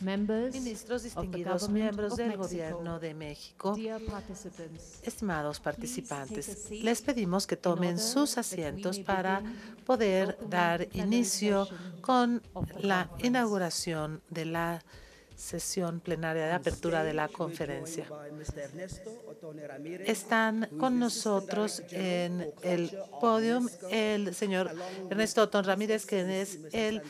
Ministros, distinguidos miembros del Gobierno de México, estimados participantes, les pedimos que tomen sus asientos para poder dar inicio con la inauguración de la sesión plenaria de apertura de la conferencia. Están con nosotros en el podio el señor Ernesto Otón Ramírez, quien es el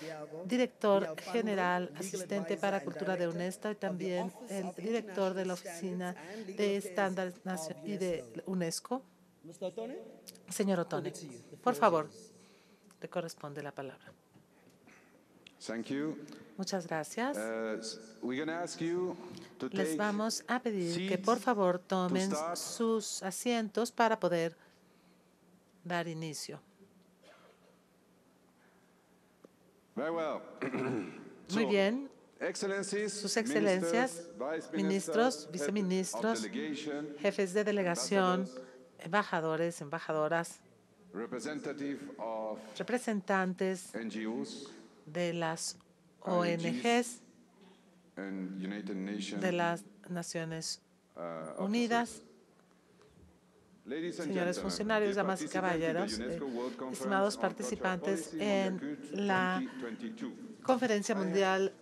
director general asistente para cultura de UNESCO y también el director de la Oficina de Estándares y de UNESCO. Señor Otone, por favor, le corresponde la palabra. Muchas gracias. Uh, Les vamos a pedir que por favor tomen sus asientos para poder dar inicio. Muy bien. Sus excelencias, ministros, viceministros, jefes de delegación, embajadores, embajadoras, representantes de las ONGs, de las Naciones uh, Unidas, señores funcionarios, damas y caballeros, eh, estimados participantes en la Conferencia Mundial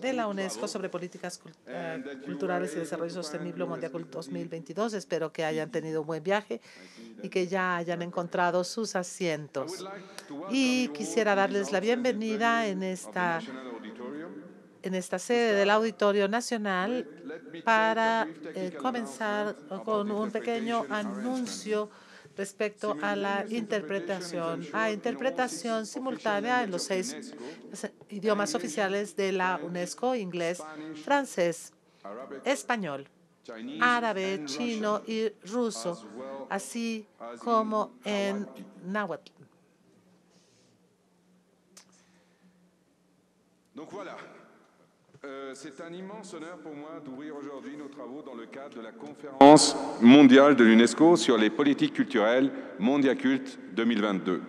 de la UNESCO sobre Políticas eh, Culturales y Desarrollo Sostenible Mundial 2022. Espero que hayan tenido un buen viaje y que ya hayan encontrado sus asientos. Y quisiera darles la bienvenida en esta en esta sede del Auditorio Nacional para eh, comenzar con un pequeño anuncio respecto a la interpretación, a interpretación simultánea en los seis idiomas oficiales de la UNESCO, inglés, francés, español, árabe, chino y ruso, así como en náhuatl. Euh, c'est un immense honneur pour moi d'ouvrir aujourd'hui nos travaux dans le cadre de la conférence mondiale de l'UNESCO sur les politiques culturelles Mondiaculte 2022.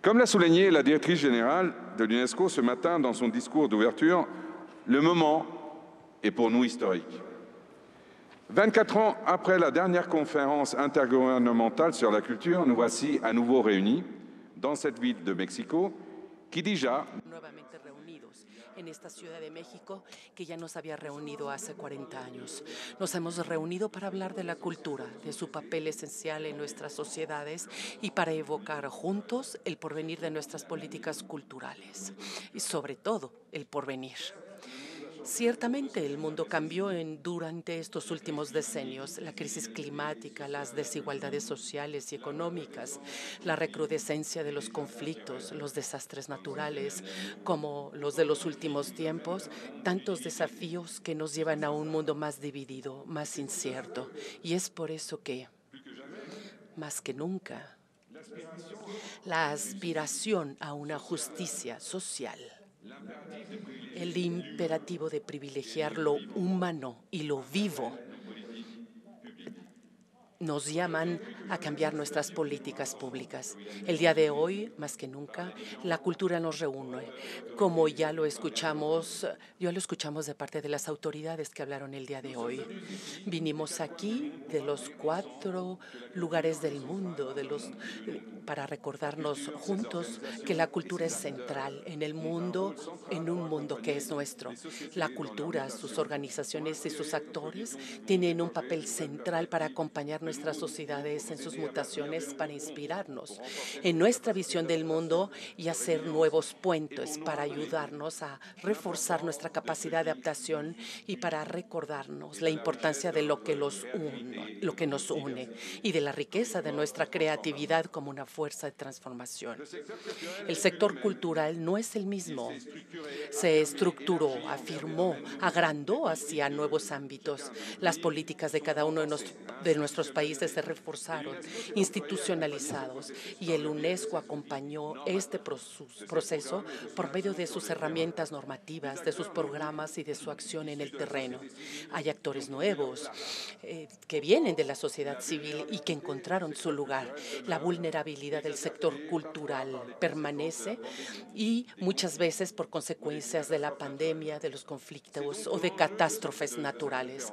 Comme l'a souligné la directrice générale de l'UNESCO ce matin dans son discours d'ouverture, le moment est pour nous historique. 24 ans après la dernière conférence intergouvernementale sur la culture, nous voici à nouveau réunis dans cette ville de Mexico qui déjà en esta Ciudad de México que ya nos había reunido hace 40 años. Nos hemos reunido para hablar de la cultura, de su papel esencial en nuestras sociedades y para evocar juntos el porvenir de nuestras políticas culturales y sobre todo el porvenir. Ciertamente el mundo cambió en, durante estos últimos decenios. La crisis climática, las desigualdades sociales y económicas, la recrudescencia de los conflictos, los desastres naturales, como los de los últimos tiempos, tantos desafíos que nos llevan a un mundo más dividido, más incierto. Y es por eso que, más que nunca, la aspiración a una justicia social el imperativo de privilegiar lo humano y lo vivo nos llaman a cambiar nuestras políticas públicas. El día de hoy, más que nunca, la cultura nos reúne. Como ya lo escuchamos, ya lo escuchamos de parte de las autoridades que hablaron el día de hoy. Vinimos aquí de los cuatro lugares del mundo, de los para recordarnos juntos que la cultura es central en el mundo, en un mundo que es nuestro. La cultura, sus organizaciones y sus actores tienen un papel central para acompañar nuestras sociedades en sus mutaciones, para inspirarnos en nuestra visión del mundo y hacer nuevos puentes para ayudarnos a reforzar nuestra capacidad de adaptación y para recordarnos la importancia de lo que, los lo que nos une y de la riqueza de nuestra creatividad como una fuerza de transformación. El sector cultural no es el mismo. Se estructuró, afirmó, agrandó hacia nuevos ámbitos. Las políticas de cada uno de, nuestros países se reforzaron institucionalizados y el UNESCO acompañó este proceso por medio de sus herramientas normativas, de sus programas y de su acción en el terreno. Hay actores nuevos eh, que vienen de la sociedad civil y que encontraron su lugar. La vulnerabilidad del sector cultural permanece y muchas veces por consecuencias de la pandemia, de los conflictos o de catástrofes naturales.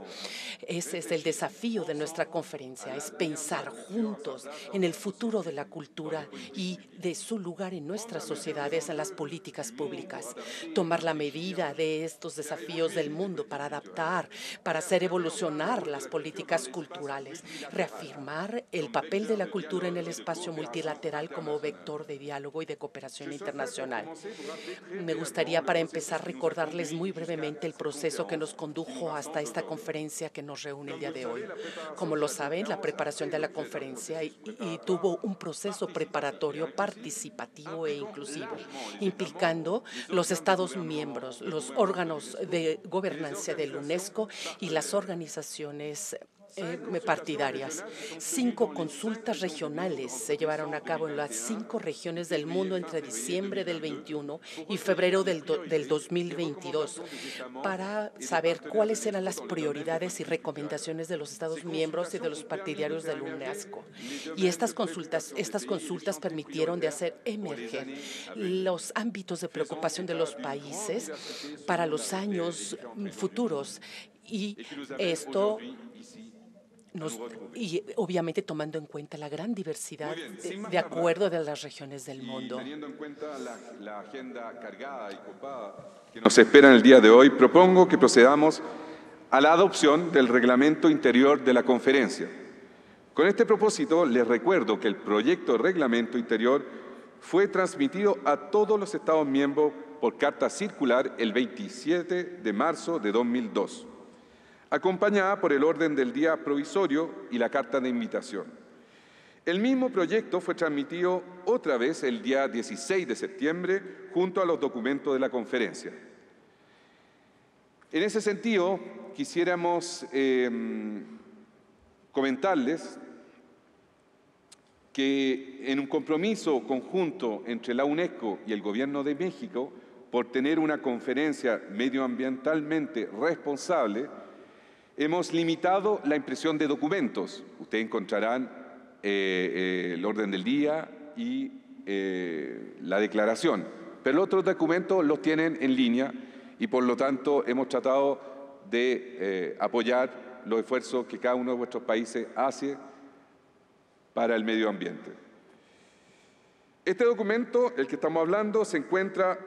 Ese es el desafío de nuestra conferencia, es pensar juntos en el futuro de la cultura y de su lugar en nuestras sociedades, en las políticas públicas. Tomar la medida de estos desafíos del mundo para adaptar, para hacer evolucionar las políticas culturales, reafirmar el papel de la cultura en el espacio multilateral como vector de diálogo y de cooperación internacional. Me gustaría para empezar recordarles muy brevemente el proceso que nos condujo hasta esta conferencia que nos reúne el día de hoy. Como lo saben, la preparación de la conferencia y, tuvo un proceso preparatorio participativo e inclusivo, implicando los Estados miembros, los órganos de gobernanza del UNESCO y las organizaciones eh, partidarias. Cinco consultas regionales se llevaron a cabo en las cinco regiones del mundo entre diciembre del 21 y febrero del, del 2022 para saber cuáles eran las prioridades y recomendaciones de los Estados miembros y de los partidarios del UNESCO. Y estas consultas, estas consultas permitieron de hacer emerger los ámbitos de preocupación de los países para los años futuros y esto y obviamente tomando en cuenta la gran diversidad de, acuerdo de las regiones del mundo. Teniendo en cuenta la, agenda cargada y copada que nos espera en el día de hoy, propongo que procedamos a la adopción del reglamento interior de la conferencia. Con este propósito, les recuerdo que el proyecto de reglamento interior fue transmitido a todos los Estados miembros por carta circular el 27 de marzo de 2002 acompañada por el orden del día provisorio y la carta de invitación. El mismo proyecto fue transmitido otra vez el día 16 de septiembre junto a los documentos de la conferencia. En ese sentido, quisiéramos em, comentarles que en un compromiso conjunto entre la UNESCO y el Gobierno de México por tener una conferencia medioambientalmente responsable, Hemos limitado la impresión de documentos. Ustedes encontrarán eh, eh, el orden del día y eh, la declaración, pero los otros documentos los tienen en línea y por lo tanto hemos tratado de apoyar los esfuerzos que cada uno de vuestros países hace para el medio ambiente. Este documento, el que estamos hablando, se encuentra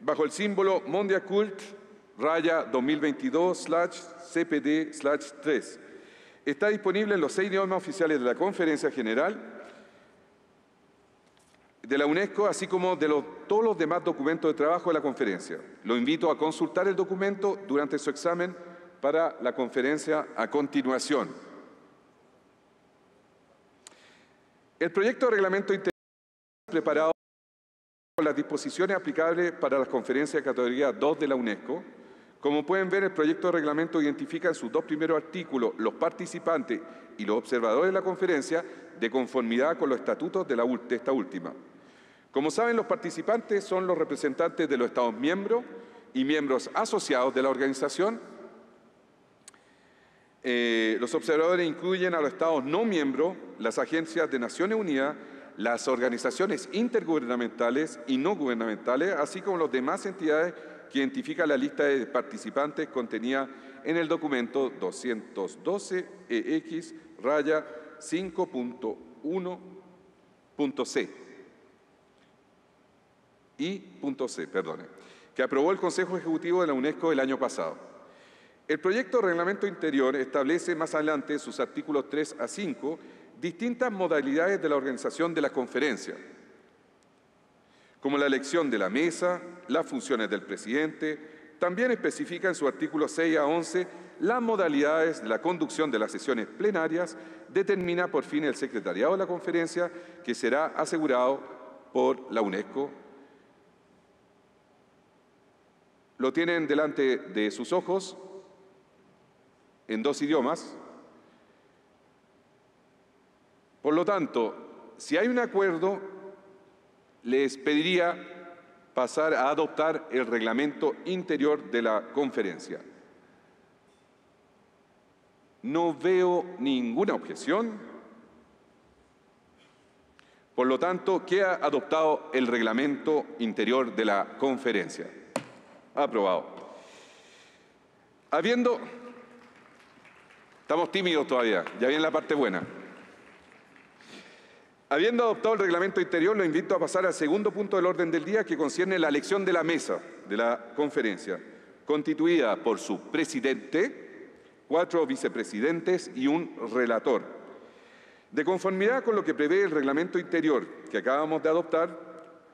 bajo el símbolo Mondia Cult raya 2022-CPD-3. Está disponible en los seis idiomas oficiales de la Conferencia General de la UNESCO, así como de todos los demás documentos de trabajo de la conferencia. Lo invito a consultar el documento durante su examen para la conferencia a continuación. El proyecto de reglamento interior preparado con las disposiciones aplicables para la conferencia de categoría 2 de la UNESCO, como pueden ver, el proyecto de reglamento identifica en sus dos primeros artículos los participantes y los observadores de la conferencia de conformidad con los estatutos de, esta última. Como saben, los participantes son los representantes de los Estados miembros y miembros asociados de la organización. Eh, los observadores incluyen a los Estados no miembros, las agencias de Naciones Unidas, las organizaciones intergubernamentales y no gubernamentales, así como las demás entidades que identifica la lista de participantes contenida en el documento 212 EX raya 5.1.c y punto C, perdone, que aprobó el Consejo Ejecutivo de la UNESCO el año pasado. El proyecto de reglamento interior establece más adelante, sus artículos 3 a 5, distintas modalidades de la organización de la conferencia, como la elección de la mesa, las funciones del presidente, también especifica en su artículo 6 a 11 las modalidades de la conducción de las sesiones plenarias, determina por fin el secretariado de la conferencia, que será asegurado por la UNESCO. Lo tienen delante de sus ojos en dos idiomas, Por lo tanto, si hay un acuerdo, les pediría pasar a adoptar el reglamento interior de la conferencia. No veo ninguna objeción. Por lo tanto, queda adoptado el reglamento interior de la conferencia. Aprobado. Habiendo... Estamos tímidos todavía, ya viene la parte buena. Habiendo adoptado el reglamento interior, lo invito a pasar al segundo punto del orden del día que concierne la elección de la mesa de la conferencia, constituida por su presidente, cuatro vicepresidentes y un relator. De conformidad con lo que prevé el reglamento interior que acabamos de adoptar,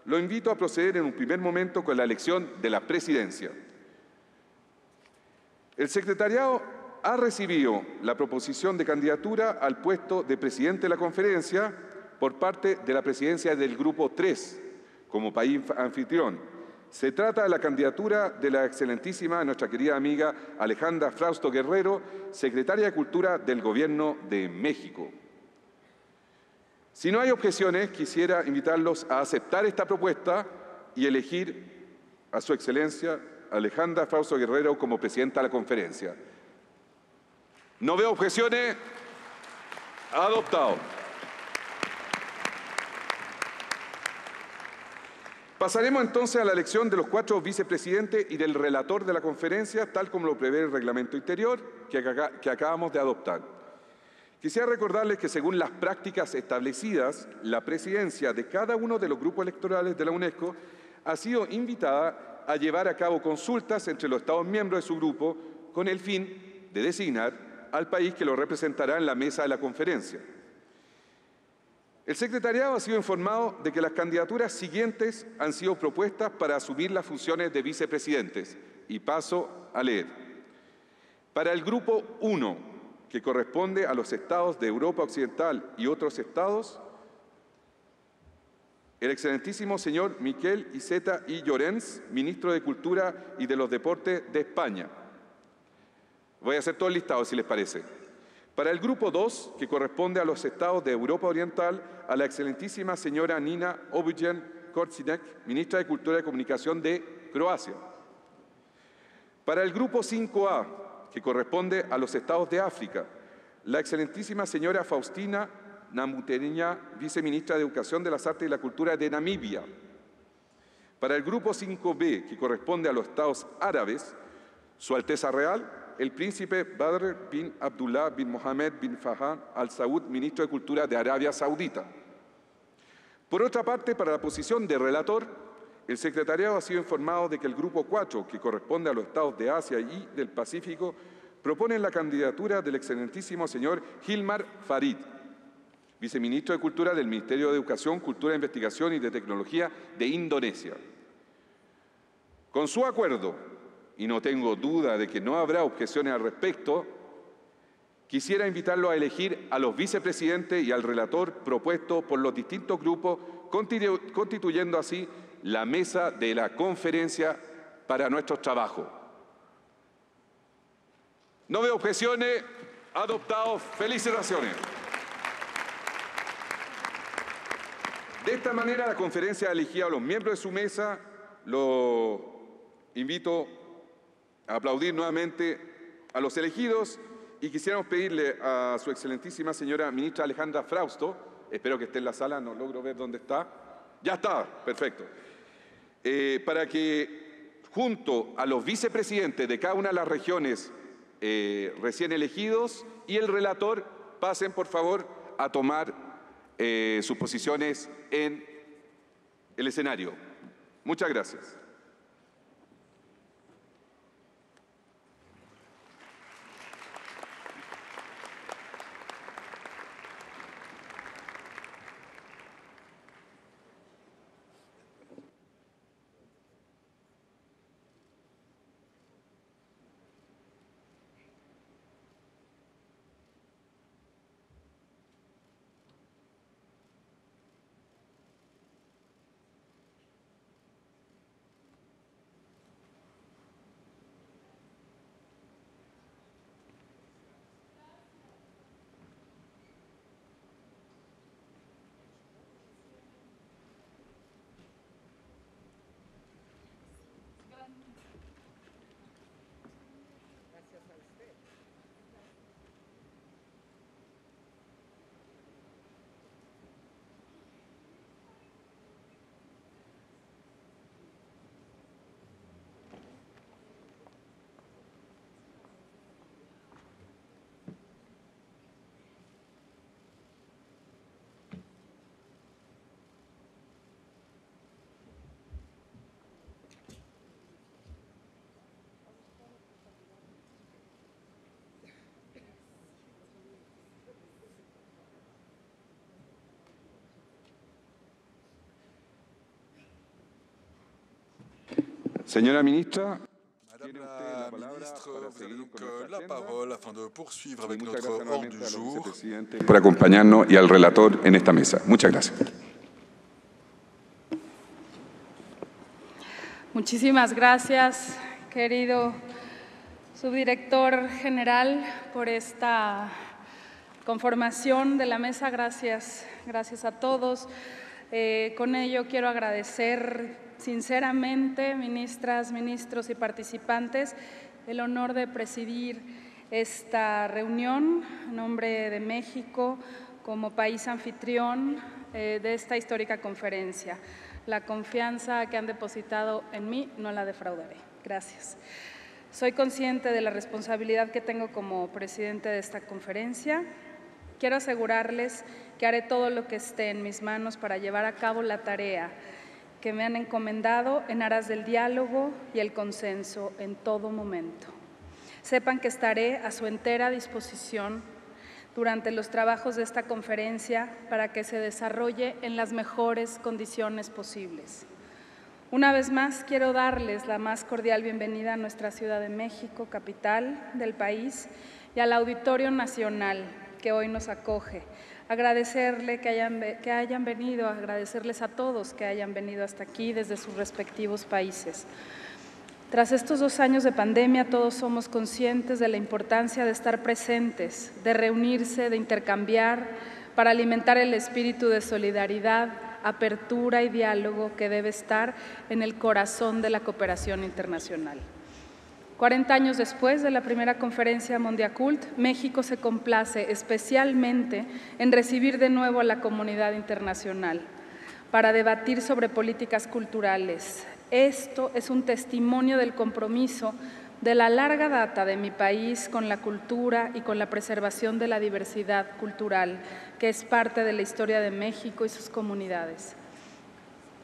lo invito a proceder en un primer momento con la elección de la presidencia. El secretariado ha recibido la proposición de candidatura al puesto de presidente de la conferencia por parte de la presidencia del Grupo 3 como país anfitrión se trata de la candidatura de la excelentísima, nuestra querida amiga Alejandra Frausto Guerrero, secretaria de Cultura del Gobierno de México. Si no hay objeciones, quisiera invitarlos a aceptar esta propuesta y elegir a su excelencia Alejandra Frausto Guerrero como presidenta de la conferencia. No veo objeciones. Adoptado. Pasaremos entonces a la elección de los cuatro vicepresidentes y del relator de la conferencia, tal como lo prevé el reglamento interior que, acabamos de adoptar. Quisiera recordarles que según las prácticas establecidas, la presidencia de cada uno de los grupos electorales de la UNESCO ha sido invitada a llevar a cabo consultas entre los Estados miembros de su grupo con el fin de designar al país que lo representará en la mesa de la conferencia. El secretariado ha sido informado de que las candidaturas siguientes han sido propuestas para asumir las funciones de vicepresidentes. Y paso a leer. Para el grupo 1, que corresponde a los estados de Europa Occidental y otros estados, el excelentísimo señor Miquel Iseta y Llorens, ministro de Cultura y de los Deportes de España. Voy a hacer todo listado, si les parece. Para el grupo 2, que corresponde a los estados de Europa Oriental, a la excelentísima señora Nina Obujen Korcinek, ministra de Cultura y Comunicación de Croacia. Para el grupo 5A, que corresponde a los estados de África, la excelentísima señora Faustina Namutereña, viceministra de Educación de las Artes y la Cultura de Namibia. Para el grupo 5B, que corresponde a los estados árabes, Su Alteza Real, el príncipe Badr bin Abdullah bin Mohammed bin Fahad al Saud, ministro de Cultura de Arabia Saudita. Por otra parte, para la posición de relator, el secretariado ha sido informado de que el Grupo 4, que corresponde a los estados de Asia y del Pacífico, propone la candidatura del excelentísimo señor Hilmar Farid, viceministro de Cultura del Ministerio de Educación, Cultura, Investigación y de Tecnología de Indonesia. Con su acuerdo, y no tengo duda de que no habrá objeciones al respecto, quisiera invitarlo a elegir a los vicepresidentes y al relator propuesto por los distintos grupos, constituyendo así la mesa de la conferencia para nuestros trabajos. No veo objeciones. Adoptados. Felicitaciones. De esta manera, la conferencia elegido a los miembros de su mesa. Lo invito aplaudir nuevamente a los elegidos y quisiéramos pedirle a su excelentísima señora ministra Alejandra Frausto, espero que esté en la sala, no logro ver dónde está, ya está, perfecto, eh, para que junto a los vicepresidentes de cada una de las regiones eh, recién elegidos y el relator pasen por favor a tomar eh, sus posiciones en el escenario. Muchas gracias. Señora ministra, la ministre, vous avez donc la parole afin de poursuivre avec notre ordre du jour. Por acompañarnos y al relator en esta mesa. Muchas gracias. Muchísimas gracias, querido subdirector general, por esta conformación de la mesa. Gracias, gracias a todos. Eh, con ello quiero agradecer sinceramente, ministras, ministros y participantes, el honor de presidir esta reunión en nombre de México como país anfitrión eh, de esta histórica conferencia. La confianza que han depositado en mí no la defraudaré. Gracias. Soy consciente de la responsabilidad que tengo como presidente de esta conferencia. Quiero asegurarles que haré todo lo que esté en mis manos para llevar a cabo la tarea que me han encomendado en aras del diálogo y el consenso en todo momento. Sepan que estaré a su entera disposición durante los trabajos de esta conferencia para que se desarrolle en las mejores condiciones posibles. Una vez más, quiero darles la más cordial bienvenida a nuestra Ciudad de México, capital del país, y al Auditorio Nacional que hoy nos acoge. Agradecerle que hayan, que hayan venido, agradecerles a todos que hayan venido hasta aquí desde sus respectivos países. Tras estos dos años de pandemia, todos somos conscientes de la importancia de estar presentes, de reunirse, de intercambiar, para alimentar el espíritu de solidaridad, apertura y diálogo que debe estar en el corazón de la cooperación internacional. 40 años después de la primera conferencia Mondiacult, México se complace especialmente en recibir de nuevo a la comunidad internacional para debatir sobre políticas culturales. Esto es un testimonio del compromiso de la larga data de mi país con la cultura y con la preservación de la diversidad cultural, que es parte de la historia de México y sus comunidades.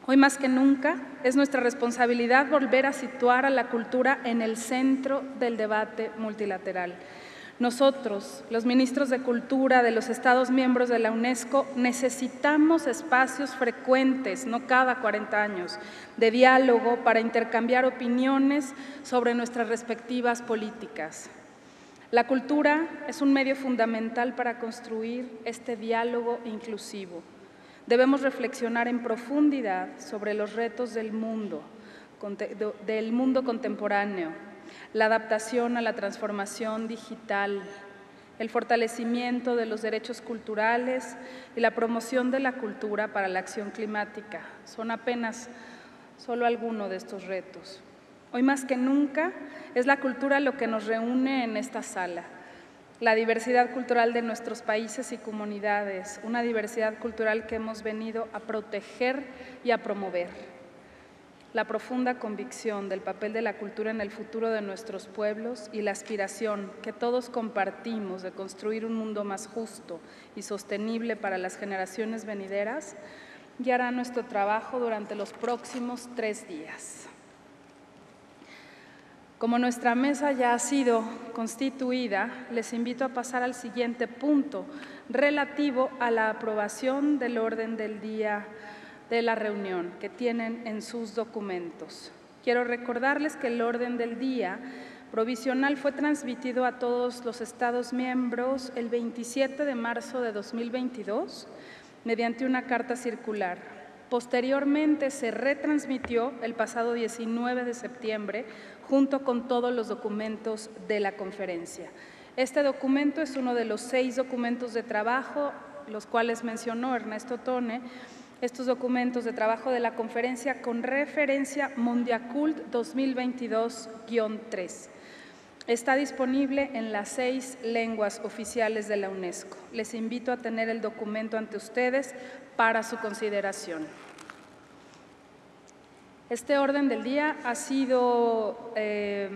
Hoy más que nunca es nuestra responsabilidad volver a situar a la cultura en el centro del debate multilateral. Nosotros, los ministros de Cultura de los Estados miembros de la UNESCO, necesitamos espacios frecuentes, no cada 40 años, de diálogo para intercambiar opiniones sobre nuestras respectivas políticas. La cultura es un medio fundamental para construir este diálogo inclusivo. Debemos reflexionar en profundidad sobre los retos del mundo, del mundo contemporáneo, la adaptación a la transformación digital, el fortalecimiento de los derechos culturales y la promoción de la cultura para la acción climática. Son apenas solo algunos de estos retos. Hoy más que nunca es la cultura lo que nos reúne en esta sala la diversidad cultural de nuestros países y comunidades, una diversidad cultural que hemos venido a proteger y a promover. La profunda convicción del papel de la cultura en el futuro de nuestros pueblos y la aspiración que todos compartimos de construir un mundo más justo y sostenible para las generaciones venideras guiará nuestro trabajo durante los próximos tres días. Como nuestra mesa ya ha sido constituida, les invito a pasar al siguiente punto relativo a la aprobación del orden del día de la reunión que tienen en sus documentos. Quiero recordarles que el orden del día provisional fue transmitido a todos los Estados miembros el 27 de marzo de 2022 mediante una carta circular. Posteriormente se retransmitió el pasado 19 de septiembre junto con todos los documentos de la conferencia. Este documento es uno de los seis documentos de trabajo, los cuales mencionó Ernesto Tone, estos documentos de trabajo de la conferencia con referencia Mondiacult 2022-3. Está disponible en las seis lenguas oficiales de la UNESCO. Les invito a tener el documento ante ustedes para su consideración. Este orden del día ha sido eh,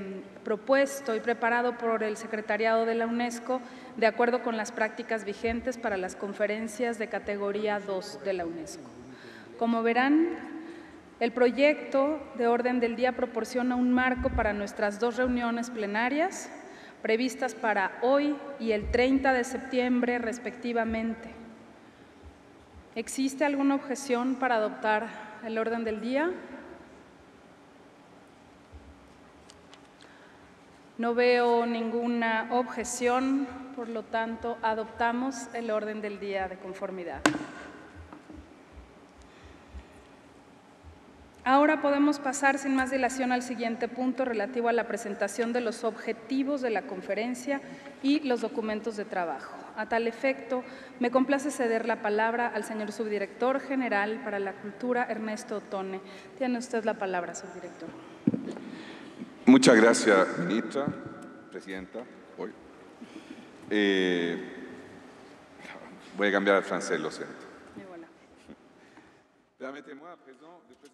propuesto y preparado por el Secretariado de la UNESCO de acuerdo con las prácticas vigentes para las conferencias de categoría 2 de la UNESCO. Como verán, el proyecto de orden del día proporciona un marco para nuestras dos reuniones plenarias previstas para hoy y el 30 de septiembre respectivamente. ¿Existe alguna objeción para adoptar el orden del día? No veo ninguna objeción, por lo tanto, adoptamos el orden del día de conformidad. Ahora podemos pasar sin más dilación al siguiente punto relativo a la presentación de los objetivos de la conferencia y los documentos de trabajo. A tal efecto, me complace ceder la palabra al señor subdirector general para la cultura, Ernesto Otone. Tiene usted la palabra, subdirector. Muchas gracias, ministra, presidenta. Eh, voy a cambiar al francés, lo siento.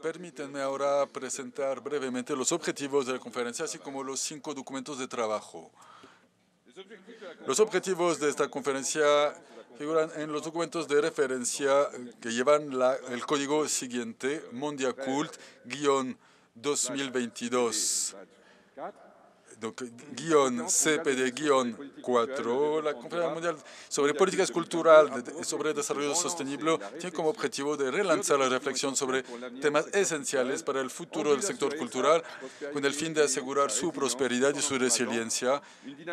Permítanme ahora presentar brevemente los objetivos de la conferencia, así como los cinco documentos de trabajo. Los objetivos de esta conferencia figuran en los documentos de referencia que llevan el código siguiente, Mondiacult-2022 God? Donc guion CPD guion 4, la Conferencia Mundial sobre Políticas Culturales y sobre Desarrollo Sostenible tiene como objetivo de relanzar la reflexión sobre temas esenciales para el futuro del sector cultural con el fin de asegurar su prosperidad y su resiliencia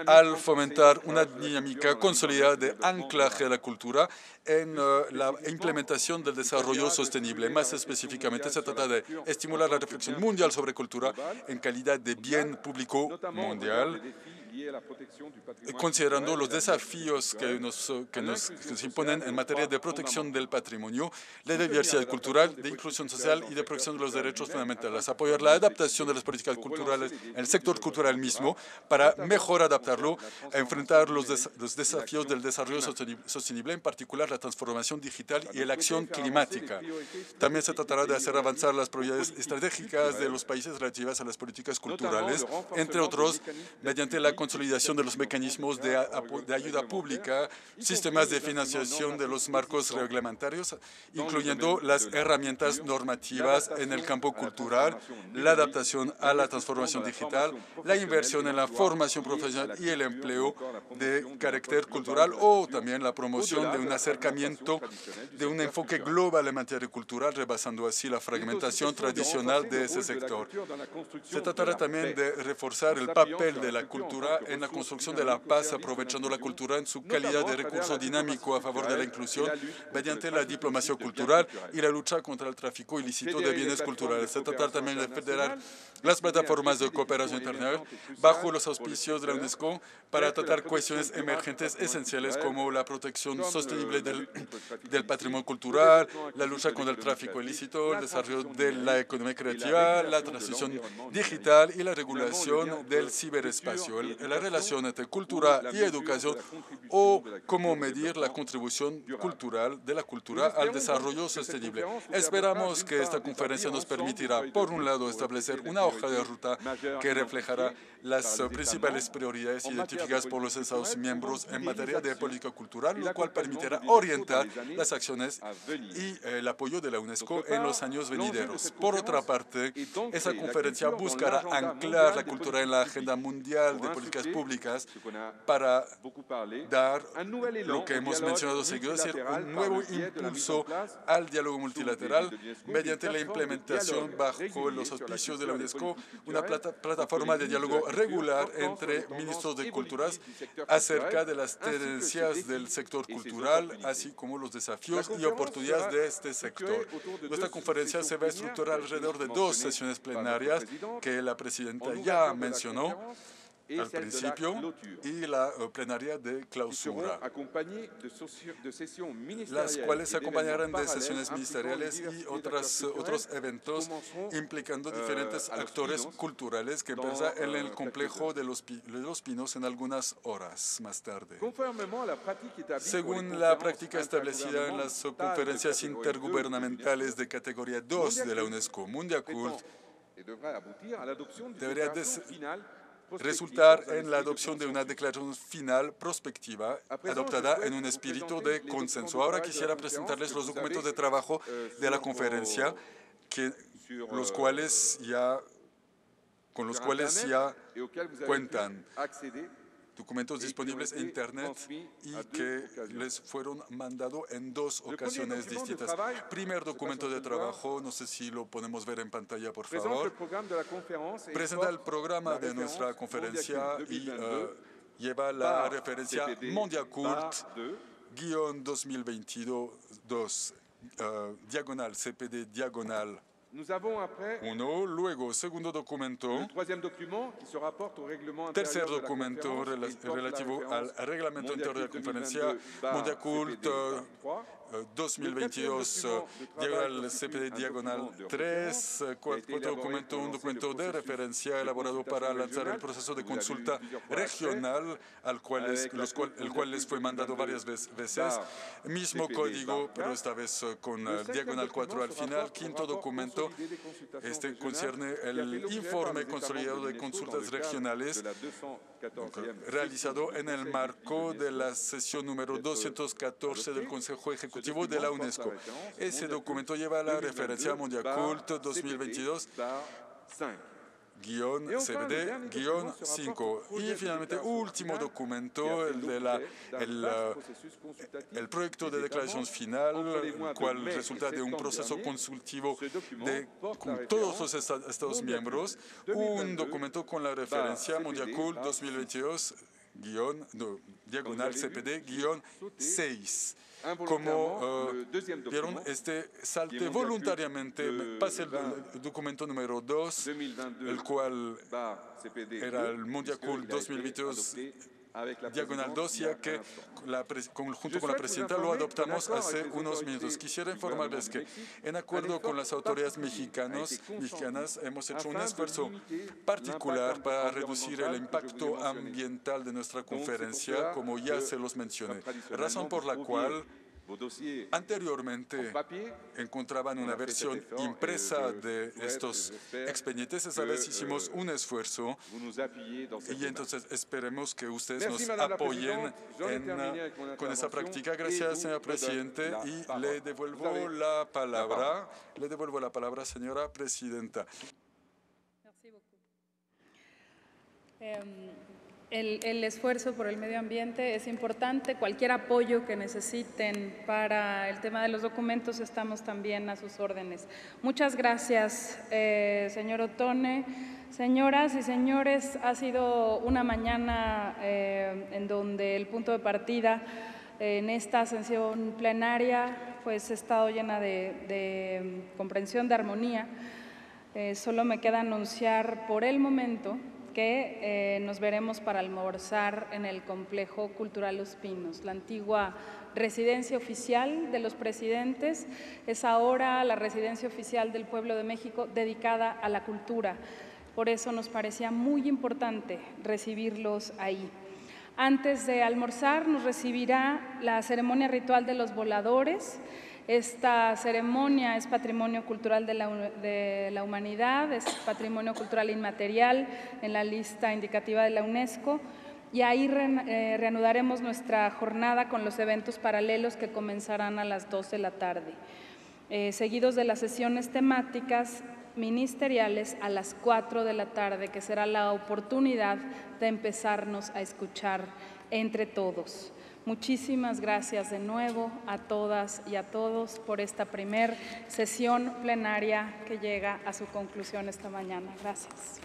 al fomentar una dinámica consolidada de anclaje de la cultura en uh, la implementación del desarrollo sostenible. Más específicamente, se trata de estimular la reflexión mundial sobre cultura en calidad de bien público mundial considerando los desafíos que nos, que nos, imponen en materia de protección del patrimonio, de diversidad cultural, de inclusión social y de protección de los derechos fundamentales. Apoyar la adaptación de las políticas culturales en el sector cultural mismo para mejor adaptarlo a enfrentar los, los desafíos del desarrollo sostenible, en particular la transformación digital y la acción climática. También se tratará de hacer avanzar las prioridades estratégicas de los países relativas a las políticas culturales, entre otros, mediante la consolidación de los mecanismos de, ayuda pública, sistemas de financiación de los marcos reglamentarios, incluyendo las herramientas normativas en el campo cultural, la adaptación a la transformación digital, la inversión en la formación profesional y el empleo de carácter cultural o también la promoción de un acercamiento de un enfoque global en materia cultural, rebasando así la fragmentación tradicional de ese sector. Se tratará también de reforzar el papel de la cultura en la construcción de la paz, aprovechando la cultura en su calidad de recurso dinámico a favor de la inclusión mediante la diplomacia cultural y la lucha contra el tráfico ilícito de bienes culturales. Se trata también de federar las plataformas de cooperación internacional bajo los auspicios de la UNESCO para tratar cuestiones emergentes esenciales como la protección sostenible del, del patrimonio cultural, la lucha contra el tráfico ilícito, el desarrollo de la economía creativa, la transición digital y la regulación del ciberespacio la relación entre cultura y educación o cómo medir la contribución cultural de la cultura al desarrollo sostenible. Esperamos que esta conferencia nos permitirá, por un lado, establecer una hoja de ruta que reflejará las principales prioridades identificadas por los Estados miembros en materia de política cultural, lo cual permitirá orientar las acciones y el apoyo de la UNESCO en los años venideros. Por otra parte, esa conferencia buscará anclar la cultura en la agenda mundial de política públicas para dar lo que hemos mencionado seguido, es decir, un nuevo impulso al diálogo multilateral mediante la implementación bajo los auspicios de la UNESCO, una plataforma de diálogo regular entre ministros de culturas acerca de las tendencias del sector cultural, así como los desafíos y oportunidades de este sector. Nuestra conferencia se va a estructurar alrededor de dos sesiones plenarias que la presidenta ya mencionó al principio y la eh, plenaria de clausura, las cuales se acompañarán de sesiones ministeriales y otras, otros eventos implicando euh, diferentes actores culturales que empieza en el euh, complejo de los, Pinos en algunas horas más tarde. Según la práctica establecida en las conferencias intergubernamentales de categoría 2 de la UNESCO, Mundiacult debería resultar en la adopción de una declaración final prospectiva adoptada en un espíritu de consenso. Ahora quisiera presentarles los documentos de trabajo de la conferencia, que, los cuales ya, con los cuales ya cuentan documentos disponibles en Internet y que les fueron mandados en dos ocasiones distintas. Primer documento de trabajo, no sé si lo podemos ver en pantalla, por favor. Presenta el programa de nuestra conferencia y uh, lleva la referencia Mondiacult, guion 2022, uh, diagonal, CPD diagonal uno, luego, segundo documento, tercer documento relativo al reglamento interior de la conferencia Mondiacult 2022, diagonal CPD diagonal 3, cuarto documento, un documento de referencia elaborado para lanzar el proceso de consulta regional, al cual el cual les fue mandado varias veces. Mismo código, pero esta vez con diagonal 4 al final. Quinto documento, este concierne el informe consolidado de consultas regionales realizado en el marco de la sesión número 214 del Consejo Ejecutivo de la UNESCO. Ese documento lleva la referencia Mundial Culto 2022 guion CBD, guion 5. Y finalmente, último documento, el, de la, el, el proyecto de declaración final, cual resulta de un proceso consultivo de con todos los Estados miembros, un documento con la referencia Mundial Cool 2022, guion, diagonal CPD, guion 6 como uh, vieron, este salte voluntariamente, pase el documento número 2, el cual era el Mondiacul 2022 diagonal 2, ya que la, junto con la presidenta lo adoptamos hace unos minutos. Quisiera informarles que, en acuerdo con las autoridades mexicanas, mexicanas hemos hecho un esfuerzo particular para reducir el impacto ambiental de nuestra conferencia, como ya se los mencioné, razón por la cual Anteriormente encontraban una versión impresa de estos expedientes. Esa vez hicimos un esfuerzo y entonces esperemos que ustedes nos apoyen con esa práctica. Gracias, señor presidente, y le devuelvo la palabra. Le devuelvo la palabra, señora presidenta el, esfuerzo por el medio ambiente es importante. Cualquier apoyo que necesiten para el tema de los documentos, estamos también a sus órdenes. Muchas gracias, eh, señor Otone. Señoras y señores, ha sido una mañana eh, en donde el punto de partida en esta sesión plenaria pues ha estado llena de, comprensión, de armonía. Eh, solo me queda anunciar por el momento que eh, nos veremos para almorzar en el complejo cultural Los Pinos, la antigua residencia oficial de los presidentes, es ahora la residencia oficial del pueblo de México dedicada a la cultura. Por eso nos parecía muy importante recibirlos ahí. Antes de almorzar nos recibirá la ceremonia ritual de los voladores, esta ceremonia es patrimonio cultural de la, humanidad, es patrimonio cultural inmaterial en la lista indicativa de la UNESCO y ahí eh, reanudaremos nuestra jornada con los eventos paralelos que comenzarán a las 2 de la tarde, eh, seguidos de las sesiones temáticas ministeriales a las 4 de la tarde, que será la oportunidad de empezarnos a escuchar entre todos. Muchísimas gracias de nuevo a todas y a todos por esta primer sesión plenaria que llega a su conclusión esta mañana. Gracias.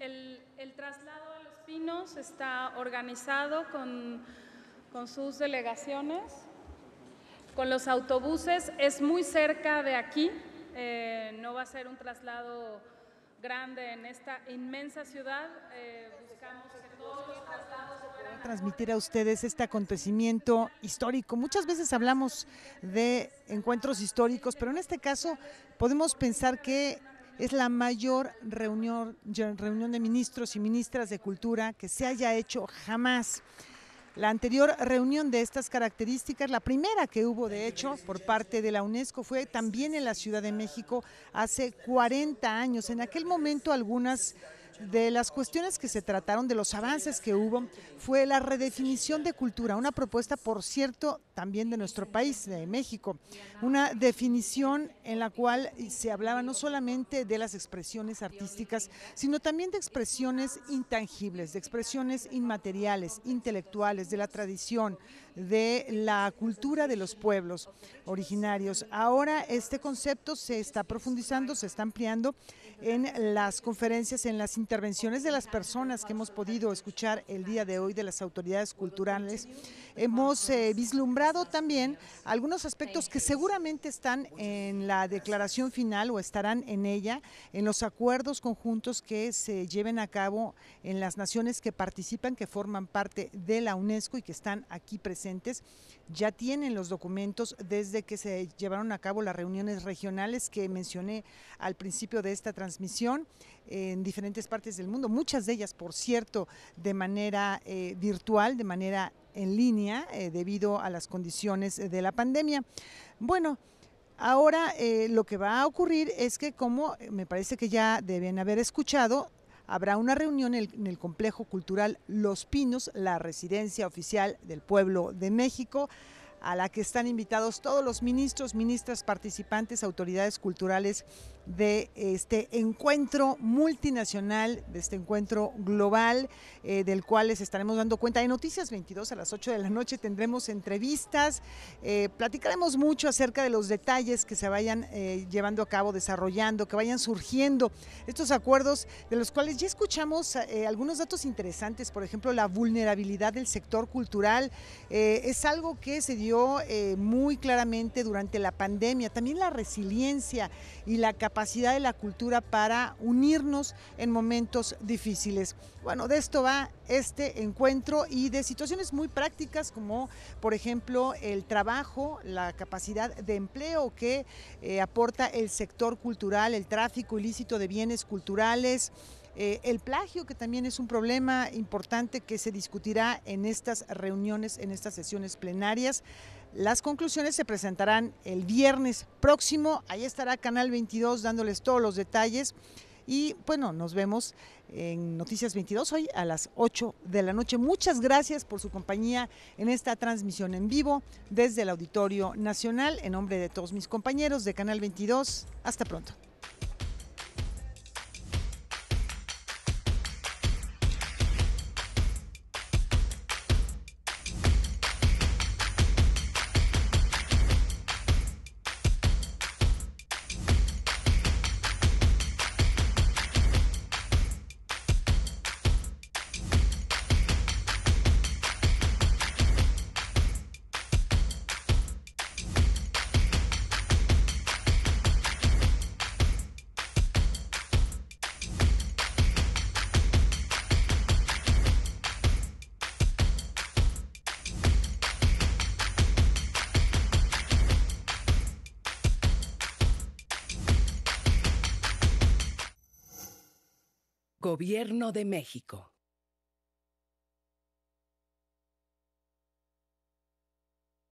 El, el traslado a Los Pinos está organizado con con sus delegaciones, con los autobuses. Es muy cerca de aquí, eh, no va a ser un traslado grande en esta inmensa ciudad. Eh, buscamos que todos los traslados puedan transmitir a ustedes este acontecimiento histórico. Muchas veces hablamos de encuentros históricos, pero en este caso podemos pensar que es la mayor reunión, reunión de ministros y ministras de cultura que se haya hecho jamás. La anterior reunión de estas características, la primera que hubo de hecho por parte de la UNESCO fue también en la Ciudad de México hace 40 años. En aquel momento algunas de las cuestiones que se trataron, de los avances que hubo, fue la redefinición de cultura, una propuesta, por cierto, también de nuestro país, de México, una definición en la cual se hablaba no solamente de las expresiones artísticas, sino también de expresiones intangibles, de expresiones inmateriales, intelectuales, de la tradición, de la cultura de los pueblos originarios. Ahora este concepto se está profundizando, se está ampliando en las conferencias, en las intervenciones de las personas que hemos podido escuchar el día de hoy de las autoridades culturales. Hemos eh, vislumbrado también algunos aspectos que seguramente están en la declaración final o estarán en ella, en los acuerdos conjuntos que se lleven a cabo en las naciones que participan, que forman parte de la UNESCO y que están aquí presentes. Ya tienen los documentos desde que se llevaron a cabo las reuniones regionales que mencioné al principio de esta transmisión en diferentes partes del mundo, muchas de ellas, por cierto, de manera eh, virtual, de manera en línea, eh, debido a las condiciones de la pandemia. Bueno, ahora eh, lo que va a ocurrir es que, como me parece que ya deben haber escuchado, habrá una reunión en el, complejo cultural Los Pinos, la residencia oficial del pueblo de México a la que están invitados todos los ministros, ministras participantes, autoridades culturales de este encuentro multinacional, de este encuentro global, eh, del cual les estaremos dando cuenta. En Noticias 22 a las 8 de la noche tendremos entrevistas, eh, platicaremos mucho acerca de los detalles que se vayan eh, llevando a cabo, desarrollando, que vayan surgiendo estos acuerdos, de los cuales ya escuchamos algunos datos interesantes, por ejemplo, la vulnerabilidad del sector cultural, es algo que se dio muy claramente durante la pandemia, también la resiliencia y la capacidad capacidad de la cultura para unirnos en momentos difíciles. Bueno, de esto va este encuentro y de situaciones muy prácticas como por ejemplo el trabajo, la capacidad de empleo que eh, aporta el sector cultural, el tráfico ilícito de bienes culturales, eh, el plagio, que también es un problema importante que se discutirá en estas reuniones, en estas sesiones plenarias. Las conclusiones se presentarán el viernes próximo. Ahí estará Canal 22 dándoles todos los detalles. Y bueno, nos vemos en Noticias 22 hoy a las 8 de la noche. Muchas gracias por su compañía en esta transmisión en vivo desde el Auditorio Nacional. En nombre de todos mis compañeros de Canal 22, hasta pronto. Gobierno de México.